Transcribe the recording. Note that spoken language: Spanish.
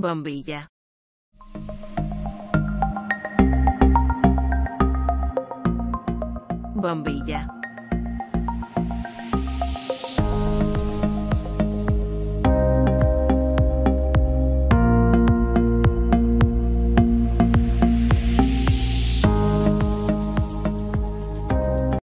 Bombilla. Bombilla.